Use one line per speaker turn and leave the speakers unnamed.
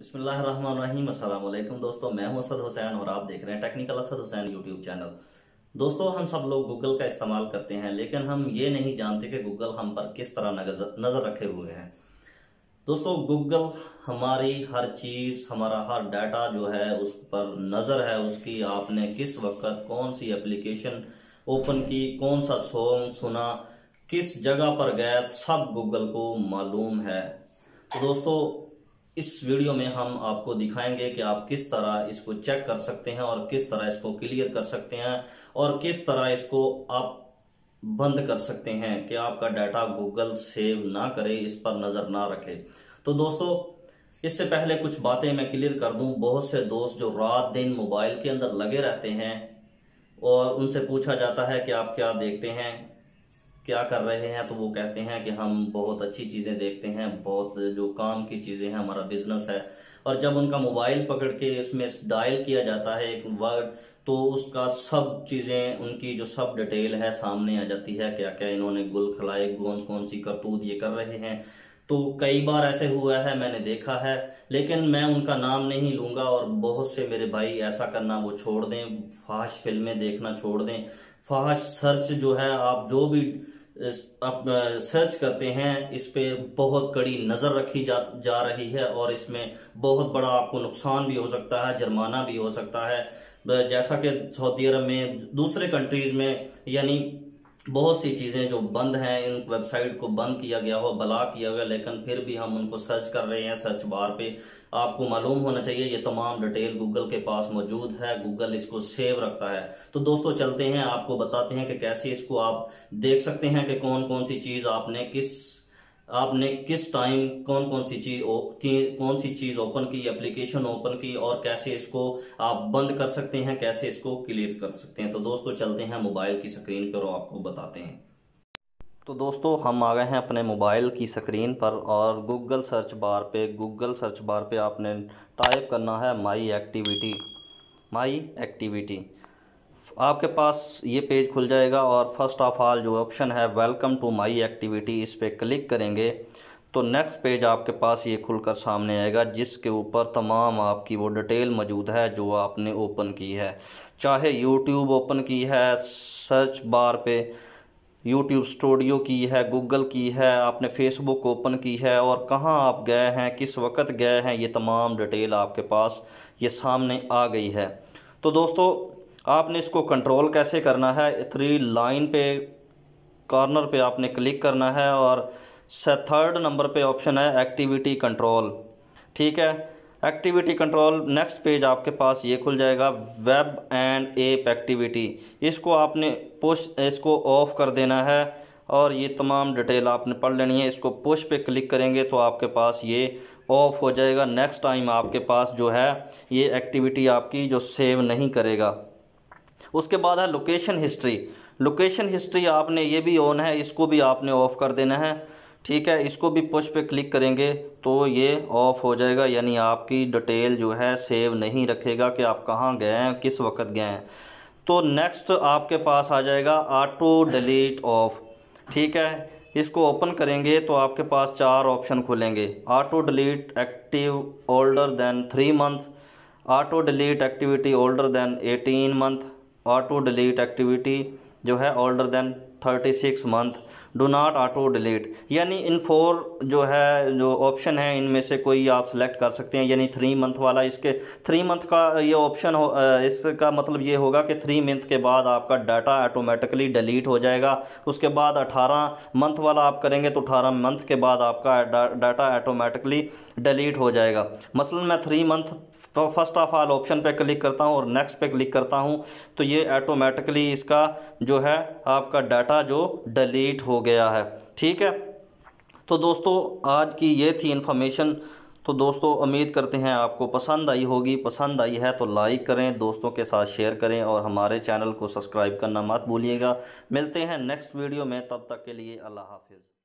بسم اللہ الرحمن الرحیم۔ السلام علیکم دوستو، میں ہوں اسد حسین اور آپ دیکھ رہے ہیں technical Asad Hussain YouTube channel. دوستو، ہم سب لوگ گوگل کا استعمال کرتے ہیں، لیکن ہم یہ نہیں جانتے کہ گوگل ہم پر کس طرح نظر رکھے ہوئے ہیں۔ دوستو، گوگل ہماری ہر چیز، ہمارا ہر ڈیٹا جو ہے، اس پر نظر ہے۔ اس کی آپ نے کس وقت کون سی اپلیکیشن اوپن کی، کون سا سونگ سنا، کس جگہ پر گئے، سب گوگل کو معلوم ہے۔ تو دوستو اس ویڈیو میں ہم آپ کو دکھائیں گے کہ آپ کس طرح اس کو چیک کر سکتے ہیں اور کس طرح اس کو کلیئر کر سکتے ہیں اور کس طرح اس کو آپ بند کر سکتے ہیں کہ آپ کا ڈیٹا گوگل سیو نہ کرے، اس پر نظر نہ رکھے۔ تو دوستو، اس سے پہلے کچھ باتیں میں کلیئر کر دوں۔ بہت سے دوست جو رات دن موبائل کے اندر لگے رہتے ہیں اور ان سے پوچھا جاتا ہے کہ آپ کیا دیکھتے ہیں۔ کیا کر رہے ہیں تو وہ کہتے ہیں کہ ہم بہت اچھی چیزیں دیکھتے ہیں، بہت جو کام کی چیزیں ہیں، ہمارا بزنس ہے۔ اور جب ان کا موبائل پکڑ کے اس میں ڈائل کیا جاتا ہے ایک ورڈ تو اس کا سب چیزیں، ان کی جو سب ڈیٹیل ہے سامنے آ جاتی ہے، کیا کیا انہوں نے گل کھلائے، کون کون سی کرتوت یہ کر رہے ہیں۔ تو کئی بار ایسے ہوا ہے، میں نے دیکھا ہے، لیکن میں ان کا نام نہیں لوں گا اور بہت سے میرے بھائی ایسا کرنا وہ چھوڑ دیں فاش فلمیں دیکھنا چھوڑ دیں۔ فاش سرچ جو ہے، آپ جو بھی سرچ کرتے ہیں، اس پہ بہت کڑی نظر رکھی جا رہی ہے اور اس میں بہت بڑا آپ کو نقصان بھی ہو سکتا ہے، جرمانہ بھی ہو سکتا ہے۔ جیسا کہ سعودی عرب میں دوسرے کنٹریز میں یعنی بہت سی چیزیں جو بند ہیں، ان ویب سائٹ کو بند کیا گیا ہو بلاک کیا گیا، لیکن پھر بھی ہم ان کو سرچ کر رہے ہیں سرچ بار پہ۔ آپ کو معلوم ہونا چاہیے، یہ تمام ڈیٹیل گوگل کے پاس موجود ہے۔ گوگل اس کو سیو رکھتا ہے۔ تو دوستو، چلتے ہیں، آپ کو بتاتے ہیں کہ کیسے اس کو آپ دیکھ سکتے ہیں کہ کون کون سی چیز آپ نے کس آپ نے کس ٹائم کون کون سی چیز کون سی چیز اوپن کی اپلیکیشن اوپن کی اور کیسے اس کو آپ بند کر سکتے ہیں، کیسے اس کو کلیئر کر سکتے ہیں؟ تو دوستو، چلتے ہیں موبائل کی سکرین پر آپ کو بتاتے ہیں۔ تو دوستو، ہم آ گئے ہیں اپنے موبائل کی سکرین پر اور گوگل سرچ بار پہ، گوگل سرچ بار پہ آپ نے ٹائپ کرنا ہے مائی ایکٹیویٹی مائی ایکٹیویٹی آپ کے پاس یہ پیج کھل جائے گا اور فرسٹ آف آل جو آپشن ہے ویلکم ٹو مائی ایکٹیویٹی اس پہ کلک کریں گے تو نیکسٹ پیج آپ کے پاس یہ کھل کر سامنے آئے گا جس کے اوپر تمام آپ کی وہ ڈیٹیل موجود ہے جو آپ نے اوپن کی ہے۔ چاہے یوٹیوب اوپن کی ہے سرچ بار پہ یوٹیوب اسٹوڈیو کی ہے گوگل کی ہے، آپ نے فیس بک اوپن کی ہے اور کہاں آپ گئے ہیں، کس وقت گئے ہیں، یہ تمام ڈیٹیل آپ کے پاس یہ سامنے آ گئی ہے۔ تو دوستو آپ نے اس کو کنٹرول کیسے کرنا ہے؟ تھری لائن پہ کارنر پہ آپ نے کلک کرنا ہے اور تھرڈ نمبر پہ آپشن ہے ایکٹیویٹی کنٹرول ٹھیک ہے؟ ایکٹیویٹی کنٹرول نیکسٹ پیج آپ کے پاس یہ کھل جائے گا ویب اینڈ ایپ ایکٹیویٹی اس کو آپ نے پش اس کو آف کر دینا ہے اور یہ تمام ڈیٹیل آپ نے پڑھ لینی ہے۔ اس کو پش پہ کلک کریں گے تو آپ کے پاس یہ آف ہو جائے گا۔ نیکسٹ ٹائم آپ کے پاس جو ہے، یہ ایکٹیویٹی آپ کی جو سیو نہیں کرے گا۔ اس کے بعد ہے لوکیشن ہسٹری لوکیشن ہسٹری آپ نے یہ بھی آن ہے، اس کو بھی آپ نے آف کر دینا ہے، ٹھیک ہے؟ اس کو بھی پش پہ کلک کریں گے تو یہ آف ہو جائے گا یعنی آپ کی ڈیٹیل جو ہے سیو نہیں رکھے گا کہ آپ کہاں گئے ہیں، کس وقت گئے ہیں۔ تو نیکسٹ آپ کے پاس آ جائے گا آٹو ڈیلیٹ آف ٹھیک ہے؟ اس کو اوپن کریں گے تو آپ کے پاس چار آپشن کھلیں گے۔ Auto delete active older than three month auto delete activity older than eighteen month auto delete activity جو ہے older than thirty six month do not auto delete یعنی ان فور جو ہے، جو آپشن ہیں، ان میں سے کوئی آپ سلیکٹ کر سکتے ہیں. یعنی تھری منتھ والا اس کے تھری منتھ کا یہ آپشن ہو اس کا مطلب یہ ہوگا کہ تھری منتھ کے بعد آپ کا ڈاٹا آٹومیٹکلی ڈیلیٹ ہو جائے گا. اس کے بعد اٹھارہ منتھ والا آپ کریں گے تو اٹھارہ منتھ کے بعد آپ کا ڈاٹا آٹومیٹکلی ڈیلیٹ ہو جائے گا. مثلا میں three month first of all option پہ کلک کرتا ہوں اور نیکسٹ پہ کلک کرتا ہوں، تو یہ آٹومیٹکلی اس کا جو ہے آپ کا ڈاٹا جو ڈیلیٹ ہو گیا ہے۔ ٹھیک ہے؟ تو دوستو، آج کی یہ تھی انفارمیشن۔ تو دوستو، امید کرتے ہیں آپ کو پسند آئی ہوگی۔ پسند آئی ہے تو لائک کریں، دوستوں کے ساتھ شیئر کریں اور ہمارے چینل کو سبسکرائب کرنا مت بھولیے گا۔ ملتے ہیں نیکسٹ ویڈیو میں، تب تک کے لیے اللہ حافظ۔